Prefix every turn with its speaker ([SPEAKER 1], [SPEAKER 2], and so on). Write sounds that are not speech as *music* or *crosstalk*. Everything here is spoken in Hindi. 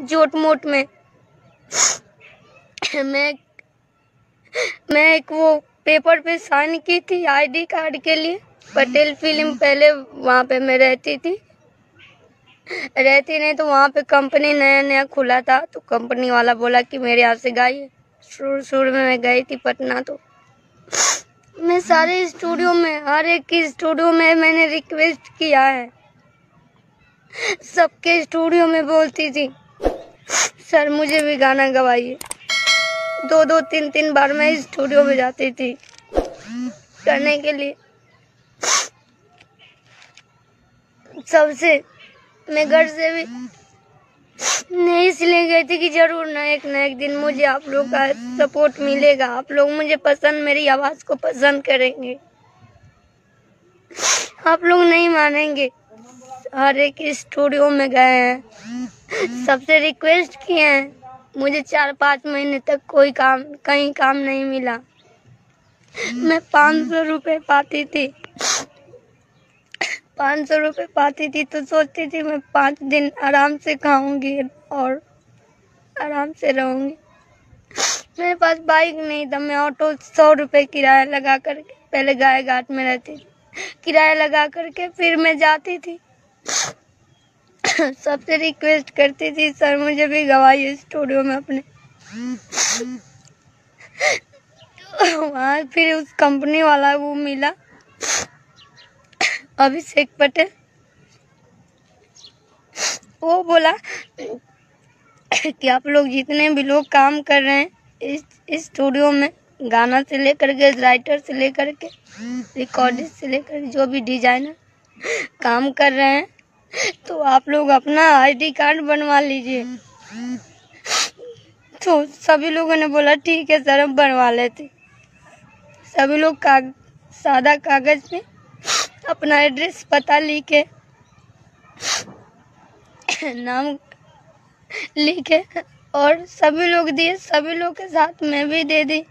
[SPEAKER 1] जोट मोट में मैं मैं एक वो पेपर पे साइन की थी आईडी कार्ड के लिए। पटेल फ़िल्म पहले वहाँ पे मैं रहती थी। रहती नहीं तो वहाँ पे कंपनी नया नया खुला था तो कंपनी वाला बोला कि मेरे यहाँ से गाइए। शुरू शुरू में मैं गई थी पटना तो। मैं सारे स्टूडियो में, हर एक स्टूडियो में मैंने रिक्वेस्ट किया है। सबके स्टूडियो में बोलती थी सर, मुझे भी गाना गवाइए। दो दो, तीन तीन बार मैं स्टूडियो में जाती थी। करने के लिए। सबसे, मैं घर से भी नहीं इसलिए गई थी कि ज़रूर ना एक ना एक दिन मुझे आप लोग का सपोर्ट मिलेगा। आप लोग मुझे पसंद, मेरी आवाज़ को पसंद करेंगे। आप लोग नहीं मानेंगे। हर एक स्टूडियो में गए हैं। सबसे रिक्वेस्ट किए हैं, मुझे चार पाँच महीने तक कोई काम, कहीं काम नहीं मिला। मैं पाँच सौ रुपये पाती थी। पाँच सौ रुपये पाती थी तो सोचती थी मैं पाँच दिन आराम से खाऊँगी और आराम से रहूँगी। मेरे पास बाइक नहीं था, मैं ऑटो सौ रुपये किराया लगा करके, पहले गाय घाट में रहती थी। किराया लगा करके फिर मैं जाती थी। *coughs* सबसे रिक्वेस्ट करती थी, सर, मुझे भी गवाइए स्टूडियो में अपने। *coughs* वहाँ फिर उस कंपनी वाला वो मिला। *coughs* अभिषेक पटेल। वो बोला, कि आप लोग जितने भी लोग काम कर रहे हैं इस स्टूडियो में, गाना से लेकर के राइटर से लेकर के रिकॉर्डिंग से लेकर जो भी डिज़ाइनर काम कर रहे हैं तो आप लोग अपना आईडी कार्ड बनवा लीजिए। तो सभी लोगों ने बोला, ठीक है सर हम बनवा लेते। सभी लोग काग, सादा कागज़ में अपना एड्रेस पता लिखे, नाम लिखे, और सभी लोग दिए, सभी लोग के साथ मैं भी दे दी।